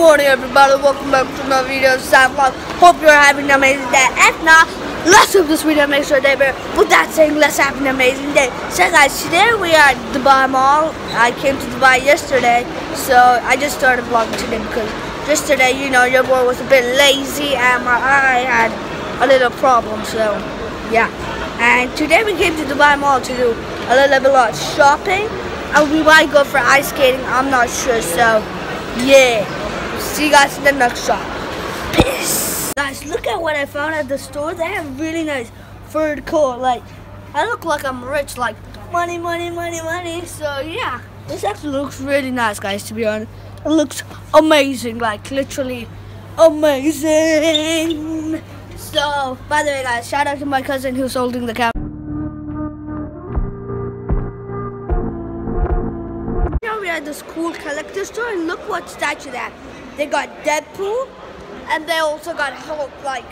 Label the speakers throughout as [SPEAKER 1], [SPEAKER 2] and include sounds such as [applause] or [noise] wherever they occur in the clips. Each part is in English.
[SPEAKER 1] morning everybody, welcome back to another video Vlog. Hope you're having an amazing day. If not, let's hope this video makes your day better. With that saying, let's have an amazing day. So guys, today we are at Dubai Mall. I came to Dubai yesterday, so I just started vlogging today because yesterday, you know, your boy was a bit lazy and my eye had a little problem, so yeah. And today we came to Dubai Mall to do a little bit of shopping. And we might go for ice skating, I'm not sure, so yeah. See you guys in the next shop. Peace. Guys, look at what I found at the store. They have really nice fur coat. Like, I look like I'm rich. Like, money, money, money, money. So, yeah. This actually looks really nice, guys, to be honest. It looks amazing. Like, literally amazing. So, by the way, guys, shout out to my cousin who's holding the camera. Now we're at this cool collector store and look what statue have. They got Deadpool and they also got Hulk, like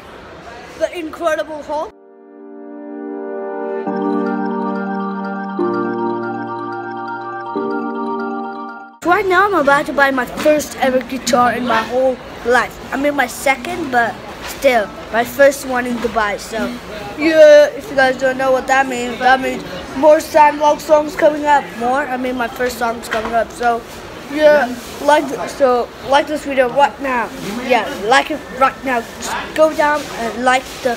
[SPEAKER 1] the Incredible Hulk. Right now I'm about to buy my first ever guitar in my whole life. I mean my second, but still my first one in Dubai. So yeah, if you guys don't know what that means, that means more San songs coming up. More, I mean my first song's coming up. So yeah, like so like this video right now. Yeah, like it right now. Just go down and like the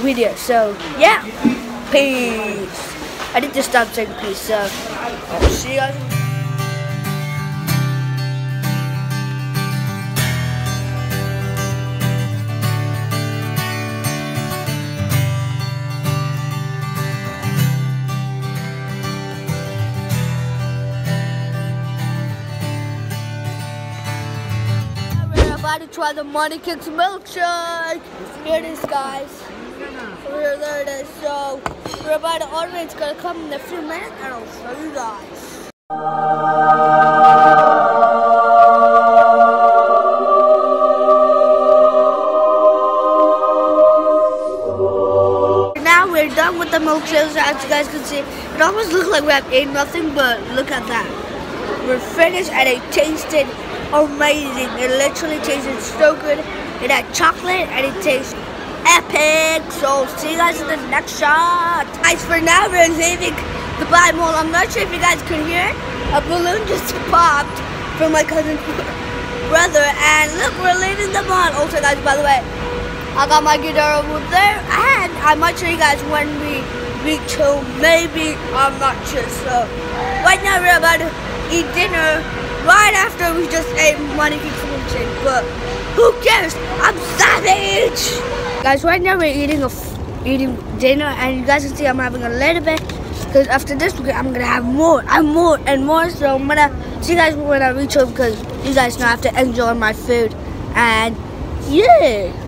[SPEAKER 1] video. So yeah, peace. I need to stop saying peace. So I'll see you guys. About to try the Money Kicks milkshake. Here it is, guys. Here, there it is. So we're about to order. it. It's gonna come in a few minutes, and I'll show you guys. Now we're done with the milkshakes. As you guys can see, it almost looks like we have ate nothing, but look at that. We're finished, and it tasted amazing. It literally tasted so good. It had chocolate and it tastes epic. So see you guys in the next shot. Guys, for now we're leaving the Dubai Mall. I'm not sure if you guys could hear. A balloon just [laughs] popped from my cousin's [laughs] brother. And look, we're leaving the mall. Also guys, by the way, I got my guitar over there. And I might show you guys when we reach home. Maybe, I'm not sure. So right now we're about to eat dinner right after we just ate money milkshake. But who cares? I'm savage. Guys, right now we're eating a eating dinner, and you guys can see I'm having a little bit. Because after this, I'm gonna have more and more and more. So I'm gonna see you guys when I reach home. Because you guys know I have to enjoy my food. And yeah.